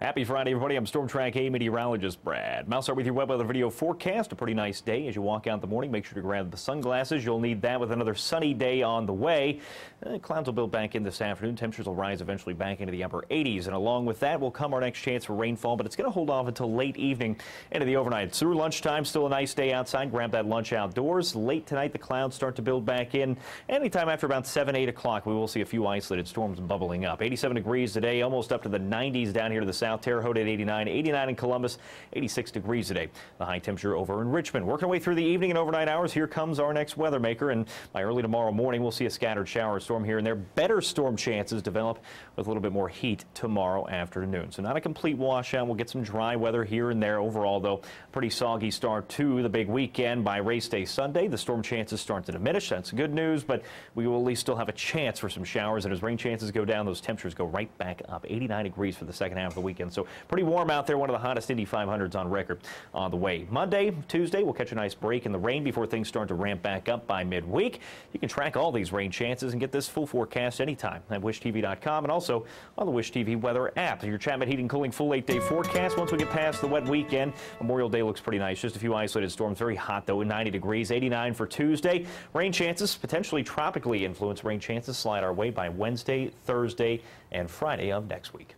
Happy Friday, everybody. I'm Storm Track 8 meteorologist Brad. I'll start with your web weather video forecast. A pretty nice day as you walk out the morning. Make sure to grab the sunglasses. You'll need that with another sunny day on the way. Uh, clouds will build back in this afternoon. Temperatures will rise eventually back into the upper 80s. And along with that will come our next chance for rainfall, but it's going to hold off until late evening into the overnight. Through lunchtime, still a nice day outside. Grab that lunch outdoors. Late tonight, the clouds start to build back in. Anytime after about 7, 8 o'clock, we will see a few isolated storms bubbling up. 87 degrees today, almost up to the 90s down here to the south. South Terre Haute at 89, 89 in Columbus, 86 degrees today. The high temperature over in Richmond. Working our way through the evening and overnight hours, here comes our next weather maker. And by early tomorrow morning, we'll see a scattered shower storm here and there. Better storm chances develop with a little bit more heat tomorrow afternoon. So not a complete washout. We'll get some dry weather here and there. Overall, though, pretty soggy start to the big weekend. By race day Sunday, the storm chances start to diminish. That's good news, but we will at least still have a chance for some showers. And as rain chances go down, those temperatures go right back up. 89 degrees for the second half of the weekend weekend. So pretty warm out there. One of the hottest Indy 500s on record on the way. Monday, Tuesday, we'll catch a nice break in the rain before things start to ramp back up by midweek. You can track all these rain chances and get this full forecast anytime at wishtv.com and also on the Wish TV weather app. Your Chapman Heating Cooling full eight-day forecast. Once we get past the wet weekend, Memorial Day looks pretty nice. Just a few isolated storms. Very hot, though, 90 degrees, 89 for Tuesday. Rain chances, potentially tropically influenced rain chances slide our way by Wednesday, Thursday, and Friday of next week.